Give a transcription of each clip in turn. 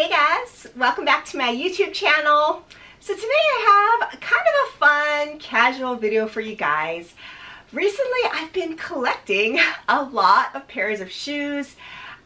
Hey guys, welcome back to my YouTube channel. So today I have kind of a fun casual video for you guys. Recently I've been collecting a lot of pairs of shoes.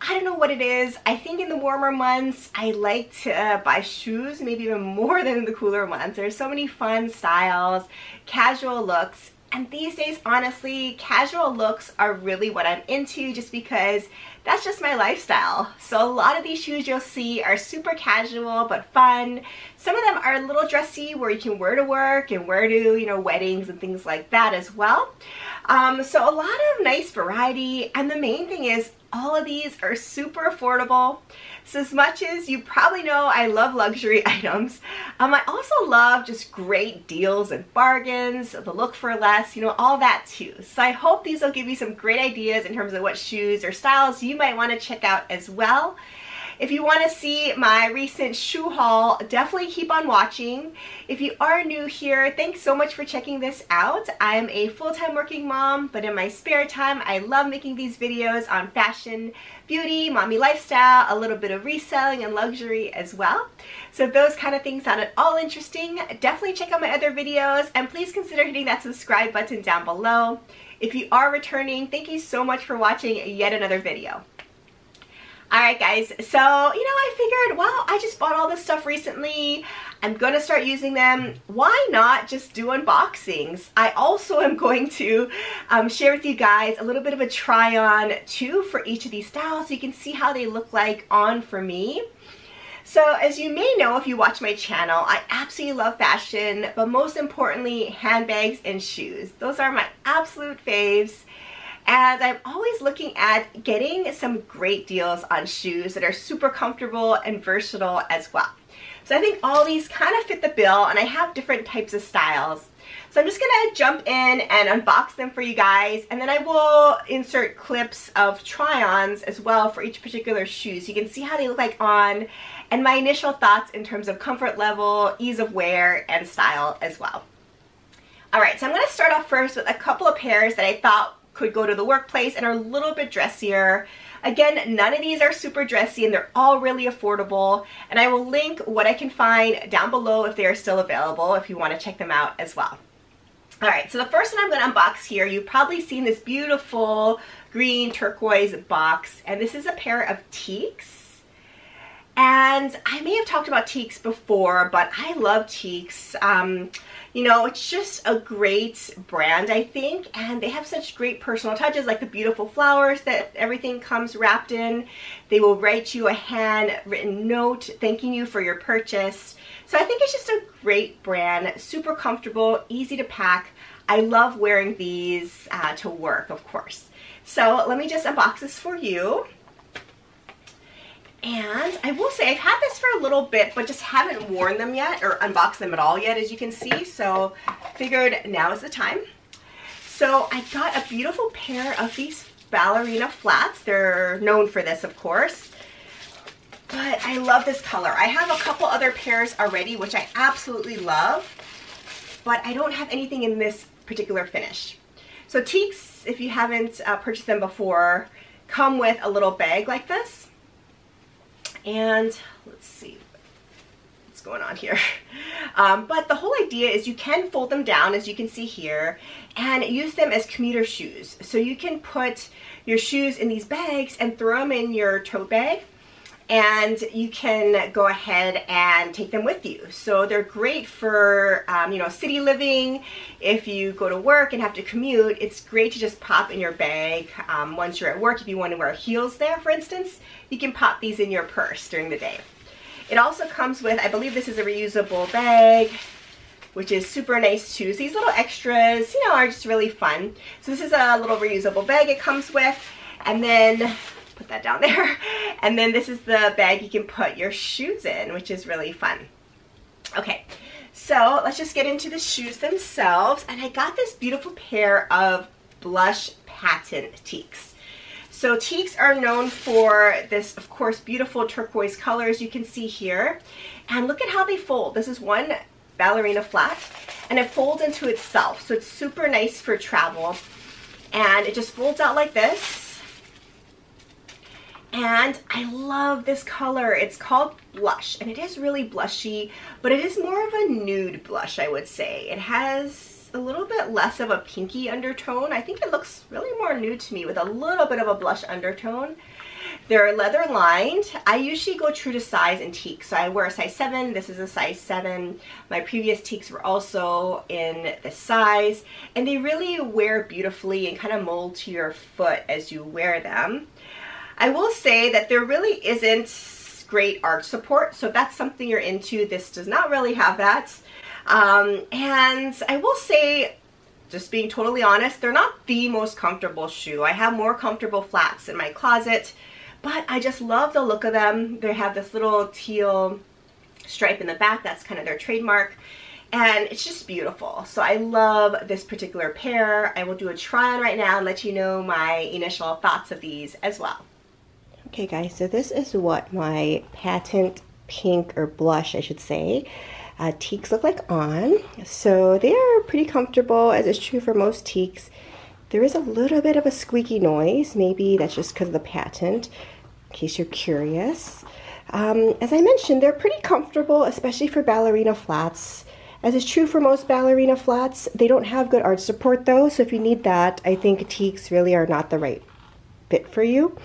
I don't know what it is. I think in the warmer months I like to uh, buy shoes maybe even more than in the cooler months. There's so many fun styles, casual looks, and these days, honestly, casual looks are really what I'm into just because that's just my lifestyle. So a lot of these shoes you'll see are super casual but fun. Some of them are a little dressy where you can wear to work and wear to, you know, weddings and things like that as well. Um, so a lot of nice variety and the main thing is all of these are super affordable. So as much as you probably know I love luxury items, um, I also love just great deals and bargains, the look for less, you know, all that too. So I hope these will give you some great ideas in terms of what shoes or styles you might want to check out as well. If you want to see my recent shoe haul, definitely keep on watching. If you are new here, thanks so much for checking this out. I'm a full-time working mom, but in my spare time, I love making these videos on fashion, beauty, mommy lifestyle, a little bit of reselling and luxury as well. So if those kind of things sound at all interesting, definitely check out my other videos and please consider hitting that subscribe button down below. If you are returning, thank you so much for watching yet another video. Alright guys, so, you know, I figured, well, I just bought all this stuff recently. I'm going to start using them. Why not just do unboxings? I also am going to um, share with you guys a little bit of a try on too for each of these styles so you can see how they look like on for me. So as you may know if you watch my channel, I absolutely love fashion, but most importantly, handbags and shoes. Those are my absolute faves and I'm always looking at getting some great deals on shoes that are super comfortable and versatile as well. So I think all these kind of fit the bill and I have different types of styles. So I'm just gonna jump in and unbox them for you guys and then I will insert clips of try-ons as well for each particular shoe so you can see how they look like on and my initial thoughts in terms of comfort level, ease of wear, and style as well. Alright, so I'm to start off first with a couple of pairs that I thought could go to the workplace and are a little bit dressier. Again, none of these are super dressy and they're all really affordable. And I will link what I can find down below if they are still available if you want to check them out as well. All right, so the first one I'm going to unbox here, you've probably seen this beautiful green turquoise box. And this is a pair of Tieks. And I may have talked about Tieks before, but I love Tieks. Um, you know, it's just a great brand, I think, and they have such great personal touches, like the beautiful flowers that everything comes wrapped in. They will write you a handwritten note thanking you for your purchase. So I think it's just a great brand, super comfortable, easy to pack. I love wearing these uh, to work, of course. So let me just unbox this for you. And I will say I've had this for a little bit, but just haven't worn them yet or unboxed them at all yet, as you can see. So figured now is the time. So I got a beautiful pair of these ballerina flats. They're known for this, of course. But I love this color. I have a couple other pairs already, which I absolutely love. But I don't have anything in this particular finish. So Tieks, if you haven't uh, purchased them before, come with a little bag like this and let's see what's going on here. Um, but the whole idea is you can fold them down as you can see here and use them as commuter shoes. So you can put your shoes in these bags and throw them in your tote bag and you can go ahead and take them with you. So they're great for, um, you know, city living. If you go to work and have to commute, it's great to just pop in your bag. Um, once you're at work, if you want to wear heels there, for instance, you can pop these in your purse during the day. It also comes with, I believe this is a reusable bag, which is super nice too. So these little extras, you know, are just really fun. So this is a little reusable bag it comes with. And then put that down there. And then this is the bag you can put your shoes in, which is really fun. Okay, so let's just get into the shoes themselves. And I got this beautiful pair of blush patent Tieks. So Tieks are known for this, of course, beautiful turquoise colors you can see here. And look at how they fold. This is one ballerina flat and it folds into itself. So it's super nice for travel. And it just folds out like this And I love this color. It's called Blush, and it is really blushy, but it is more of a nude blush, I would say. It has a little bit less of a pinky undertone. I think it looks really more nude to me with a little bit of a blush undertone. They're leather lined. I usually go true to size in teak. So I wear a size 7. This is a size 7. My previous Tieks were also in this size. And they really wear beautifully and kind of mold to your foot as you wear them. I will say that there really isn't great arch support. So if that's something you're into, this does not really have that. Um, and I will say just being totally honest, they're not the most comfortable shoe. I have more comfortable flats in my closet but I just love the look of them. They have this little teal stripe in the back. That's kind of their trademark. And it's just beautiful. So I love this particular pair. I will do a try on right now and let you know my initial thoughts of these as well. Okay guys, so this is what my patent pink or blush, I should say, uh, Tieks look like on. So they are pretty comfortable as is true for most Tieks. There is a little bit of a squeaky noise. Maybe that's just because of the patent in case you're curious. Um, as I mentioned, they're pretty comfortable, especially for ballerina flats. As is true for most ballerina flats, they don't have good arch support though, so if you need that, I think Tieks really are not the right fit for you.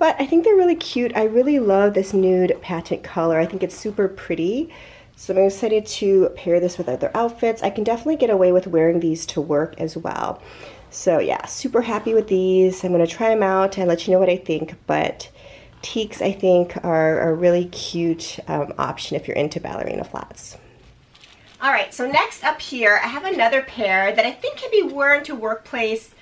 But I think they're really cute. I really love this nude patent color. I think it's super pretty. So I'm excited to pair this with other outfits. I can definitely get away with wearing these to work as well. So yeah, super happy with these. I'm to try them out and let you know what I think. But Tieks, I think, are a really cute um, option if you're into ballerina flats. All right, so next up here, I have another pair that I think can be worn to workplace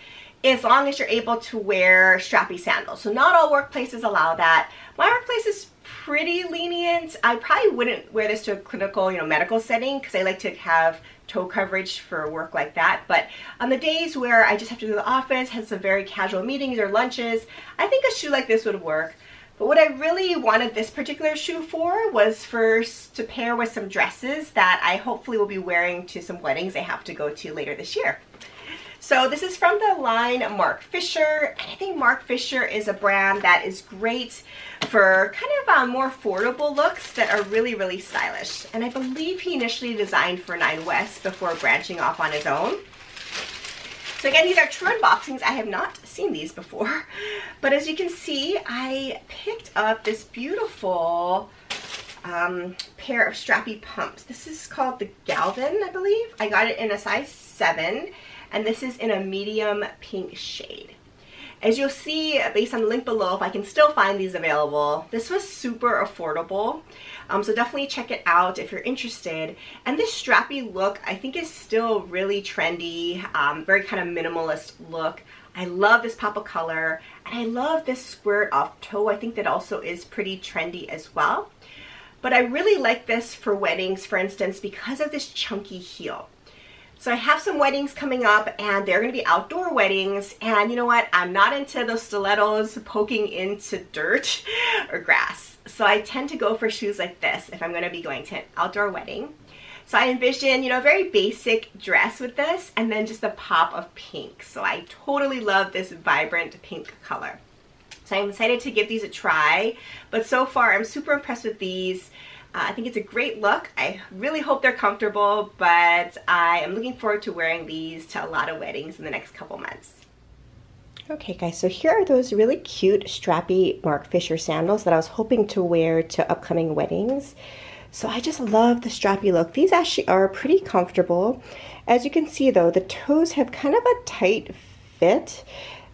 as long as you're able to wear strappy sandals. So not all workplaces allow that. My workplace is pretty lenient. I probably wouldn't wear this to a clinical, you know, medical setting because I like to have toe coverage for work like that. But on the days where I just have to go to the office, have some very casual meetings or lunches, I think a shoe like this would work. But what I really wanted this particular shoe for was first to pair with some dresses that I hopefully will be wearing to some weddings I have to go to later this year. So this is from the line Marc Fisher. And I think Marc Fisher is a brand that is great for kind of uh, more affordable looks that are really, really stylish. And I believe he initially designed for Nine West before branching off on his own. So again, these are true unboxings. I have not seen these before. But as you can see, I picked up this beautiful um, pair of strappy pumps. This is called the Galvin, I believe. I got it in a size 7, and this is in a medium pink shade. As you'll see based on the link below, if I can still find these available, this was super affordable. Um, so definitely check it out if you're interested. And this strappy look, I think is still really trendy, um, very kind of minimalist look. I love this pop of color and I love this squared off toe. I think that also is pretty trendy as well. But I really like this for weddings, for instance, because of this chunky heel. So I have some weddings coming up and they're going to be outdoor weddings and you know what? I'm not into those stilettos poking into dirt or grass. So I tend to go for shoes like this if I'm going to be going to an outdoor wedding. So I envision, you know, a very basic dress with this and then just a pop of pink. So I totally love this vibrant pink color. So I'm excited to give these a try. But so far, I'm super impressed with these. Uh, I think it's a great look. I really hope they're comfortable, but I am looking forward to wearing these to a lot of weddings in the next couple months. Okay guys, so here are those really cute strappy Marc Fisher sandals that I was hoping to wear to upcoming weddings. So I just love the strappy look. These actually are pretty comfortable. As you can see though, the toes have kind of a tight fit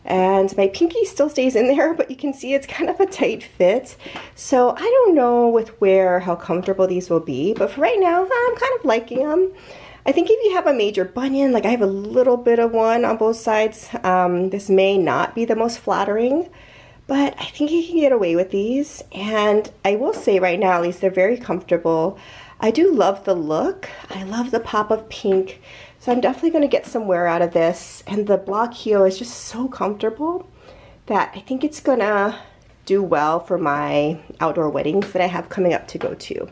and my pinky still stays in there but you can see it's kind of a tight fit. So I don't know with where how comfortable these will be but for right now I'm kind of liking them I think if you have a major bunion like I have a little bit of one on both sides um, this may not be the most flattering but I think you can get away with these. And I will say right now at least they're very comfortable. I do love the look. I love the pop of pink so I'm definitely going to get some wear out of this. And the block heel is just so comfortable that I think it's going to do well for my outdoor weddings that I have coming up to go to.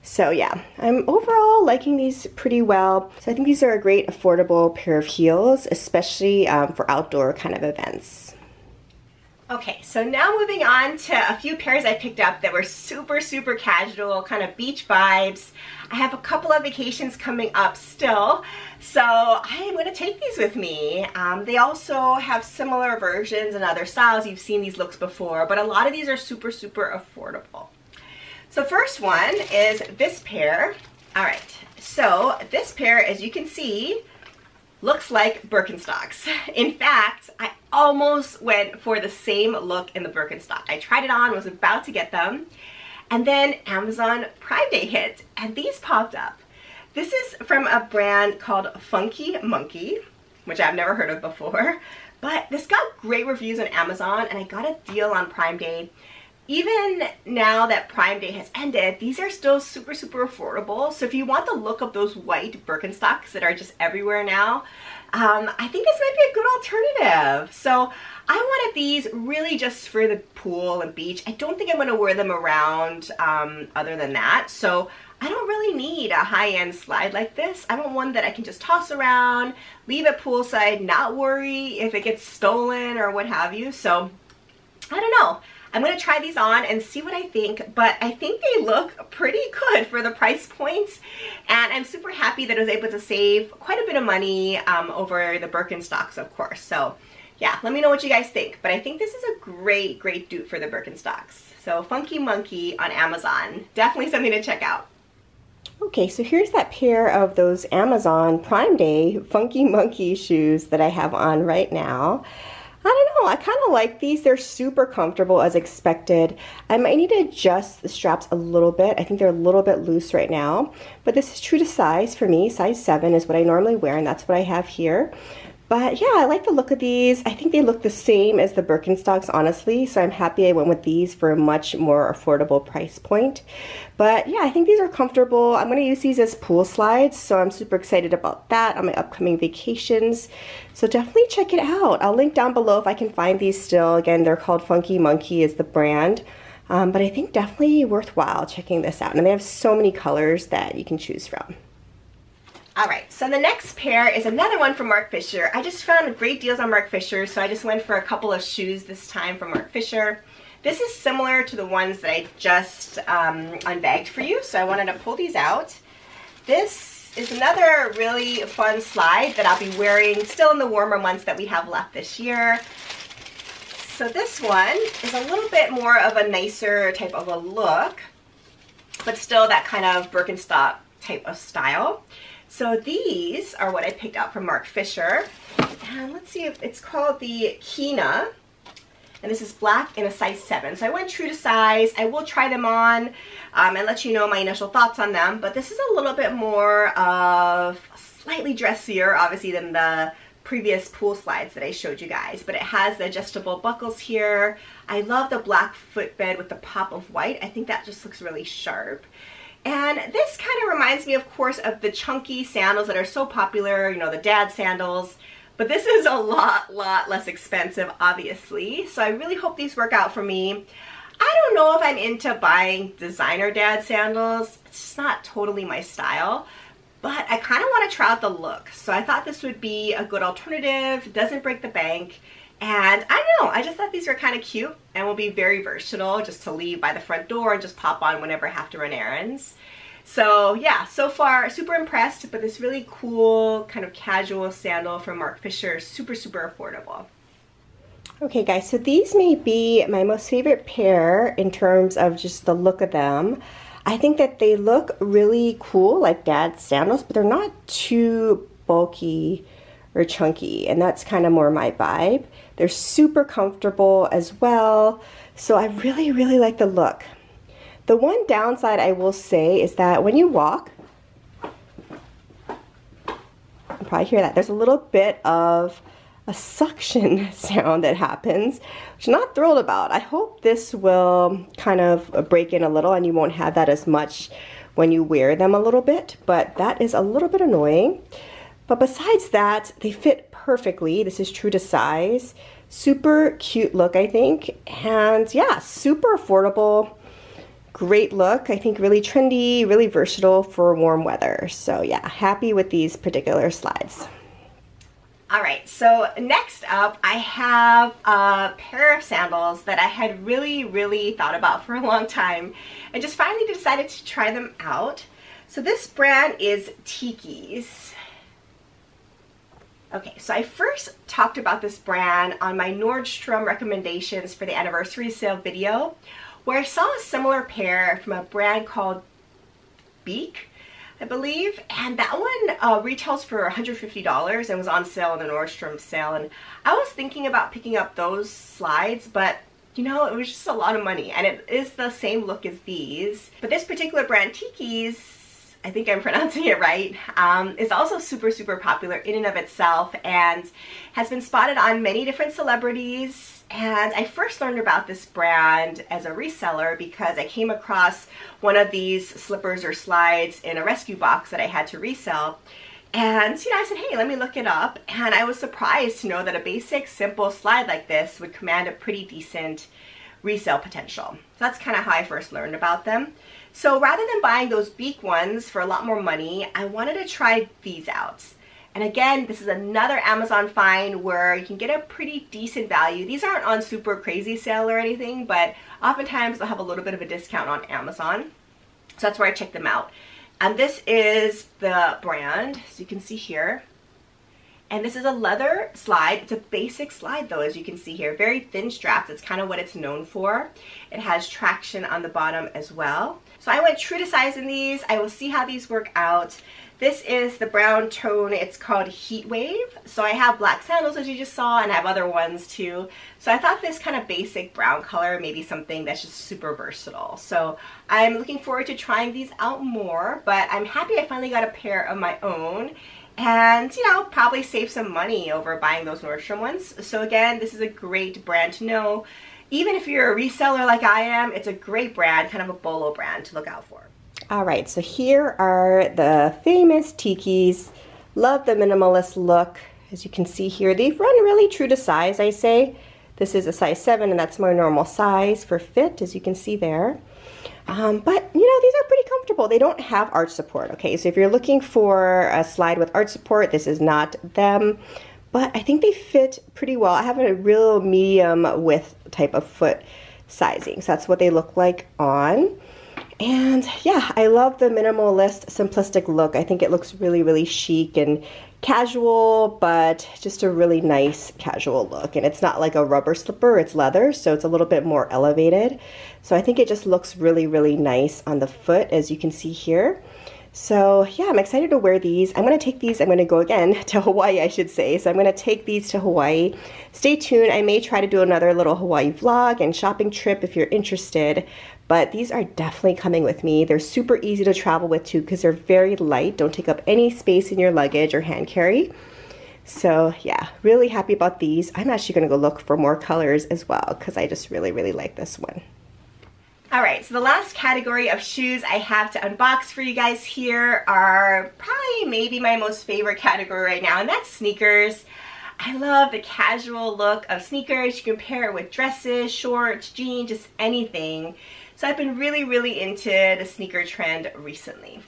So yeah, I'm overall liking these pretty well. So I think these are a great affordable pair of heels, especially um, for outdoor kind of events. Okay, so now moving on to a few pairs I picked up that were super, super casual, kind of beach vibes. I have a couple of vacations coming up still, so I am going to take these with me. Um, they also have similar versions and other styles. You've seen these looks before, but a lot of these are super, super affordable. So first one is this pair. All right, so this pair, as you can see, looks like Birkenstocks. In fact, I almost went for the same look in the Birkenstock. I tried it on, was about to get them, and then Amazon Prime Day hit, and these popped up. This is from a brand called Funky Monkey, which I've never heard of before, but this got great reviews on Amazon, and I got a deal on Prime Day even now that Prime Day has ended, these are still super, super affordable. So if you want the look of those white Birkenstocks that are just everywhere now, um, I think this might be a good alternative. So I wanted these really just for the pool and beach. I don't think I'm going to wear them around um, other than that. So I don't really need a high-end slide like this. I want one that I can just toss around, leave it poolside, not worry if it gets stolen or what have you. So I don't know. I'm to try these on and see what I think, but I think they look pretty good for the price points, and I'm super happy that I was able to save quite a bit of money um, over the Birkenstocks, of course. So yeah, let me know what you guys think, but I think this is a great, great dupe for the Birkenstocks. So Funky Monkey on Amazon, definitely something to check out. Okay, so here's that pair of those Amazon Prime Day Funky Monkey shoes that I have on right now. I don't know, I kind of like these. They're super comfortable as expected. I might need to adjust the straps a little bit. I think they're a little bit loose right now, but this is true to size for me. Size 7 is what I normally wear, and that's what I have here. But yeah, I like the look of these. I think they look the same as the Birkenstocks, honestly. So I'm happy I went with these for a much more affordable price point. But yeah, I think these are comfortable. I'm going to use these as pool slides. So I'm super excited about that on my upcoming vacations. So definitely check it out. I'll link down below if I can find these still. Again, they're called Funky Monkey is the brand. Um, but I think definitely worthwhile checking this out. And they have so many colors that you can choose from. All right, so the next pair is another one from Marc Fisher. I just found great deals on Marc Fisher, so I just went for a couple of shoes this time from Marc Fisher. This is similar to the ones that I just um, unbagged for you, so I wanted to pull these out. This is another really fun slide that I'll be wearing still in the warmer months that we have left this year. So this one is a little bit more of a nicer type of a look, but still that kind of Birkenstock type of style. So these are what I picked out from Marc Fisher. And let's see if it's called the Keena. And this is black in a size 7. So I went true to size. I will try them on um, and let you know my initial thoughts on them. But this is a little bit more of slightly dressier, obviously, than the previous pool slides that I showed you guys. But it has the adjustable buckles here. I love the black footbed with the pop of white. I think that just looks really sharp. And this kind of reminds me, of course, of the chunky sandals that are so popular, you know, the dad sandals. But this is a lot, lot less expensive, obviously. So I really hope these work out for me. I don't know if I'm into buying designer dad sandals. It's just not totally my style. But I kind of want to try out the look. So I thought this would be a good alternative. Doesn't break the bank. And I don't know, I just thought these were kind of cute and will be very versatile just to leave by the front door and just pop on whenever I have to run errands. So yeah, so far super impressed, but this really cool kind of casual sandal from Marc Fisher, super, super affordable. Okay guys, so these may be my most favorite pair in terms of just the look of them. I think that they look really cool like dad's sandals, but they're not too bulky or chunky, and that's kind of more my vibe. They're super comfortable as well, so I really, really like the look. The one downside I will say is that when you walk, you probably hear that, there's a little bit of a suction sound that happens, which I'm not thrilled about. I hope this will kind of break in a little and you won't have that as much when you wear them a little bit, but that is a little bit annoying. But besides that, they fit perfectly. This is true to size. Super cute look, I think. And yeah, super affordable. Great look. I think really trendy, really versatile for warm weather. So yeah, happy with these particular slides. All right, so next up I have a pair of sandals that I had really, really thought about for a long time and just finally decided to try them out. So this brand is Tkees. Okay, so I first talked about this brand on my Nordstrom recommendations for the anniversary sale video where I saw a similar pair from a brand called Beek I believe. And that one uh, retails for $150 and was on sale in the Nordstrom sale. And I was thinking about picking up those slides, but you know, it was just a lot of money. And it is the same look as these. But this particular brand, Tkees, I think I'm pronouncing it right, um, is also super, super popular in and of itself and has been spotted on many different celebrities and I first learned about this brand as a reseller because I came across one of these slippers or slides in a rescue box that I had to resell. And, you know, I said, hey, let me look it up. And I was surprised to know that a basic, simple slide like this would command a pretty decent resale potential. So that's kind of how I first learned about them. So rather than buying those Beek ones for a lot more money, I wanted to try these out. And again, this is another Amazon find where you can get a pretty decent value. These aren't on super crazy sale or anything, but oftentimes they'll have a little bit of a discount on Amazon. So that's where I check them out. And this is the brand, so you can see here. And this is a leather slide. It's a basic slide though, as you can see here. Very thin straps. It's kind of what it's known for. It has traction on the bottom as well. So I went true to size in these. I will see how these work out. This is the brown tone. It's called Heat Wave. So I have black sandals as you just saw and I have other ones too. So I thought this kind of basic brown color may be something that's just super versatile. So I'm looking forward to trying these out more, but I'm happy I finally got a pair of my own and you know probably save some money over buying those Nordstrom ones so again this is a great brand to know even if you're a reseller like I am it's a great brand kind of a bolo brand to look out for all right, so here are the famous Tkees. Love the minimalist look. As you can see here, they've run really true to size, I say. This is a size 7, and that's my normal size for fit, as you can see there. Um, but, you know, these are pretty comfortable. They don't have arch support, okay? So if you're looking for a slide with arch support, this is not them. But I think they fit pretty well. I have a real medium width type of foot sizing. So that's what they look like on. And yeah, I love the minimalist, simplistic look. I think it looks really, really chic and casual, but just a really nice casual look. And it's not like a rubber slipper, it's leather, so it's a little bit more elevated. So I think it just looks really, really nice on the foot, as you can see here. So yeah, I'm excited to wear these. I'm gonna take these, I'm gonna go again to Hawaii, I should say. So I'm gonna take these to Hawaii. Stay tuned, I may try to do another little Hawaii vlog and shopping trip if you're interested but these are definitely coming with me. They're super easy to travel with too because they're very light, don't take up any space in your luggage or hand carry. So yeah, really happy about these. I'm actually gonna go look for more colors as well because I just really, really like this one. All right, so the last category of shoes I have to unbox for you guys here are probably maybe my most favorite category right now, and that's sneakers. I love the casual look of sneakers. You can pair it with dresses, shorts, jeans, just anything. So I've been really, really into the sneaker trend recently.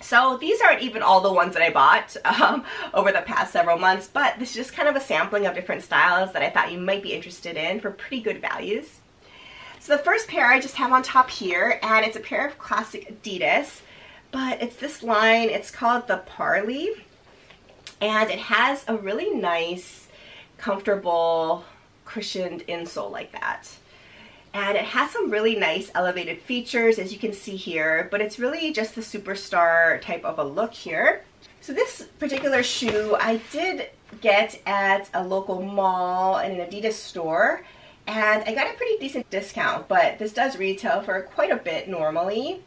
So these aren't even all the ones that I bought um, over the past several months, but this is just kind of a sampling of different styles that I thought you might be interested in for pretty good values. So the first pair I just have on top here, and it's a pair of classic Adidas, but it's this line, it's called the Parley, and it has a really nice, comfortable, cushioned insole like that. And it has some really nice elevated features as you can see here but it's really just the superstar type of a look here. So this particular shoe I did get at a local mall in an Adidas store and I got a pretty decent discount but this does retail for quite a bit normally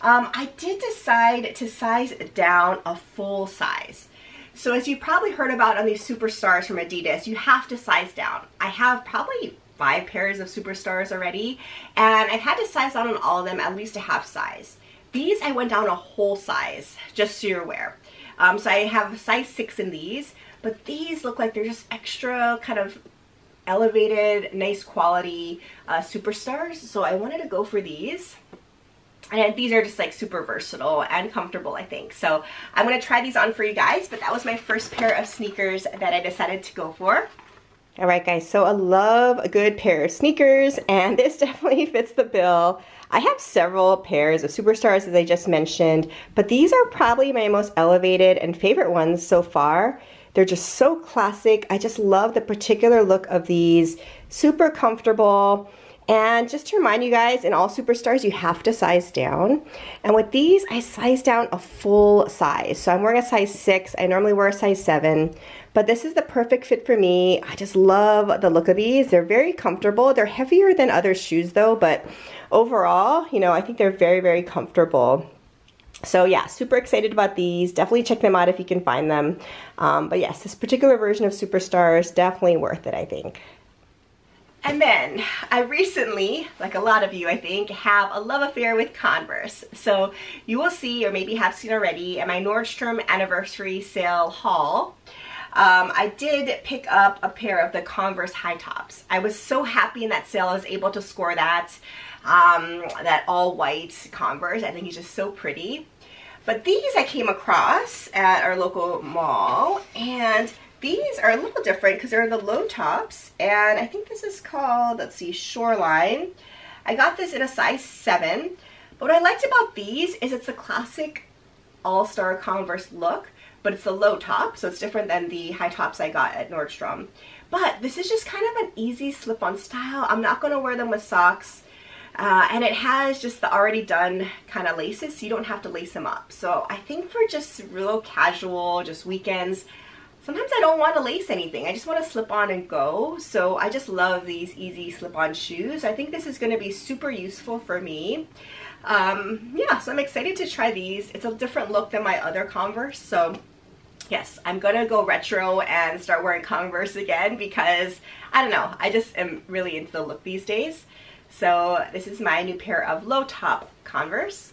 um, I did decide to size down a full size so as you probably heard about on these superstars from Adidas you have to size down I have probably five pairs of Superstars already, and I've had to size down on all of them at least a half size. These I went down a whole size, just so you're aware. Um, so I have size 6 in these, but these look like they're just extra kind of elevated, nice quality uh, Superstars, so I wanted to go for these. and these are just like super versatile and comfortable I think. So I'm gonna try these on for you guys but that was my first pair of sneakers that I decided to go for. All right guys so I love a good pair of sneakers and this definitely fits the bill. I have several pairs of superstars as I just mentioned but these are probably my most elevated and favorite ones so far they're just so classic I just love the particular look of these super comfortable and just to remind you guys, in all Superstars, you have to size down. And with these, I size down a full size. So I'm wearing a size 6. I normally wear a size 7. But this is the perfect fit for me. I just love the look of these. They're very comfortable. They're heavier than other shoes though, but overall, you know, I think they're very, very comfortable. So yeah, super excited about these. Definitely check them out if you can find them. Um, but yes, this particular version of Superstars, definitely worth it, I think. And then I recently, like a lot of you I think, have a love affair with Converse. So you will see, or maybe have seen already, in my Nordstrom anniversary sale haul, um, I did pick up a pair of the Converse high tops. I was so happy in that sale I was able to score that, um, that all white Converse. I think he's just so pretty. But these I came across at our local mall and these are a little different because they're the low tops and I think this is called, let's see, Shoreline. I got this in a size 7. But what I liked about these is it's a classic all-star Converse look, but it's the low top, so it's different than the high tops I got at Nordstrom. But this is just kind of an easy slip-on style. I'm not going to wear them with socks. Uh, and it has just the already done kind of laces, so you don't have to lace them up. So I think for just real casual, just weekends, sometimes I don't want to lace anything. I just want to slip on and go. So I just love these easy slip-on shoes. I think this is going to be super useful for me. Um, yeah, so I'm excited to try these. It's a different look than my other Converse. So yes, I'm going to go retro and start wearing Converse again because, I don't know, I just am really into the look these days. So this is my new pair of low top Converse.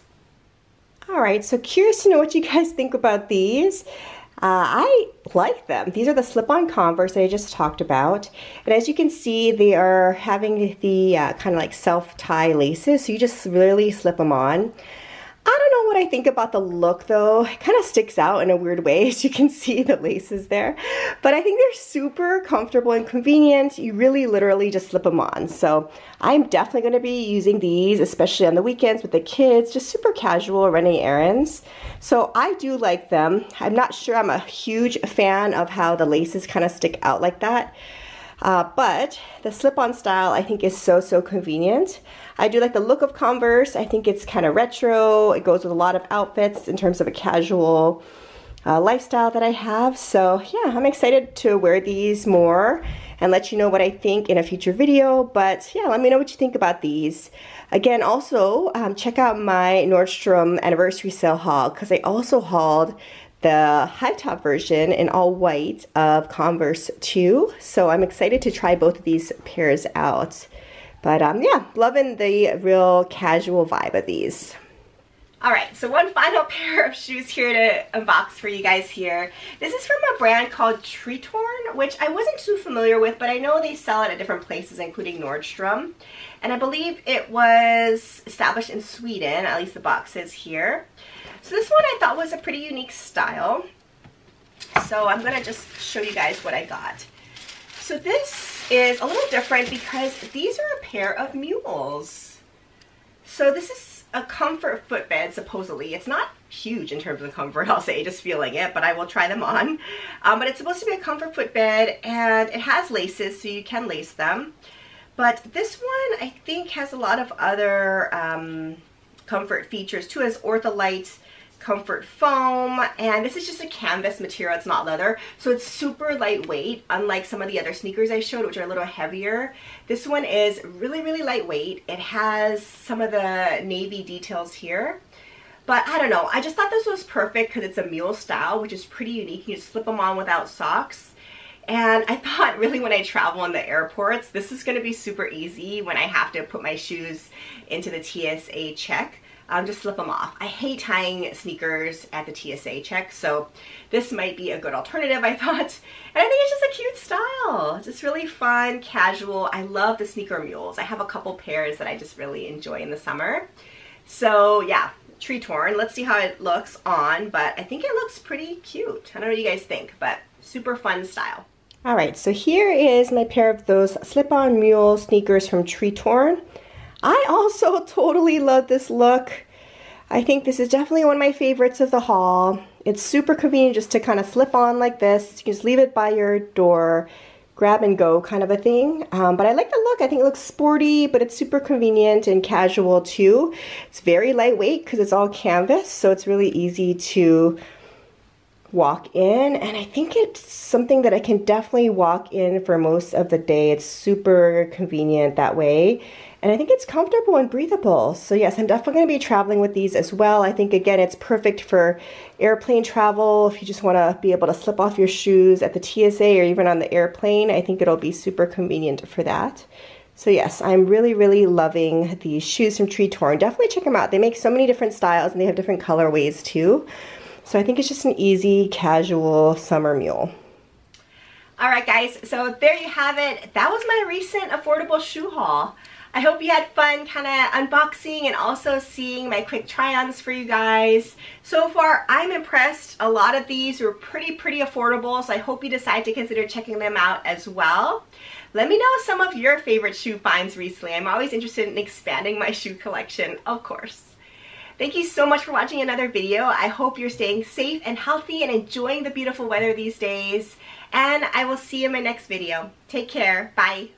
All right, so curious to know what you guys think about these. Uh, I like them. These are the slip-on Converse that I just talked about. And as you can see, they are having the uh, kind of like self-tie laces. So you just really slip them on. I don't know what I think about the look though. It kind of sticks out in a weird way as you can see the laces there. But I think they're super comfortable and convenient. You really literally just slip them on. So I'm definitely going to be using these, especially on the weekends with the kids, just super casual running errands. So I do like them. I'm not sure I'm a huge fan of how the laces kind of stick out like that. Uh, but the slip-on style I think is so, so convenient. I do like the look of Converse. I think it's kind of retro. It goes with a lot of outfits in terms of a casual uh, lifestyle that I have. So yeah, I'm excited to wear these more and let you know what I think in a future video. But yeah, let me know what you think about these. Again, also um, check out my Nordstrom anniversary sale haul because I also hauled the high top version in all white of Converse 2. So I'm excited to try both of these pairs out. But um, yeah, loving the real casual vibe of these. Alright, so one final pair of shoes here to unbox for you guys here. This is from a brand called Tretorn, which I wasn't too familiar with, but I know they sell it at different places, including Nordstrom. And I believe it was established in Sweden, at least the box says here. So this one I thought was a pretty unique style. So I'm going to just show you guys what I got. So this is a little different because these are a pair of mules. So this is a comfort footbed, supposedly. It's not huge in terms of comfort, I'll say, just feeling it, but I will try them on. Um, but it's supposed to be a comfort footbed, and it has laces, so you can lace them. But this one, I think, has a lot of other um, comfort features too. Has Ortholite comfort foam and this is just a canvas material it's not leather so it's super lightweight unlike some of the other sneakers I showed which are a little heavier. This one is really really lightweight. It has some of the navy details here but I don't know I just thought this was perfect because it's a mule style which is pretty unique you just slip them on without socks. And I thought really when I travel in the airports, this is gonna be super easy when I have to put my shoes into the TSA check um, just slip them off. I hate tying sneakers at the TSA check, so this might be a good alternative, I thought. And I think it's just a cute style. Just really fun, casual. I love the sneaker mules. I have a couple pairs that I just really enjoy in the summer. So yeah, Tretorn. Let's see how it looks on, but I think it looks pretty cute. I don't know what you guys think, but super fun style. All right, so here is my pair of those slip-on mule sneakers from Tretorn. I also totally love this look. I think this is definitely one of my favorites of the haul. It's super convenient just to kind of slip on like this. You can just leave it by your door, grab and go kind of a thing. Um, but I like the look. I think it looks sporty, but it's super convenient and casual too. It's very lightweight because it's all canvas, so it's really easy to walk in and I think it's something that I can definitely walk in for most of the day. It's super convenient that way and I think it's comfortable and breathable. So yes, I'm definitely going to be traveling with these as well. I think again it's perfect for airplane travel if you just want to be able to slip off your shoes at the TSA or even on the airplane. I think it'll be super convenient for that. So yes, I'm really, really loving these shoes from Tretorn. Definitely check them out. They make so many different styles and they have different colorways too. So I think it's just an easy, casual summer mule. All right, guys, so there you have it. That was my recent affordable shoe haul. I hope you had fun kind of unboxing and also seeing my quick try-ons for you guys. So far, I'm impressed. A lot of these were pretty, pretty affordable, so I hope you decide to consider checking them out as well. Let me know some of your favorite shoe finds recently. I'm always interested in expanding my shoe collection, of course. Thank you so much for watching another video. I hope you're staying safe and healthy and enjoying the beautiful weather these days. And I will see you in my next video. Take care. Bye.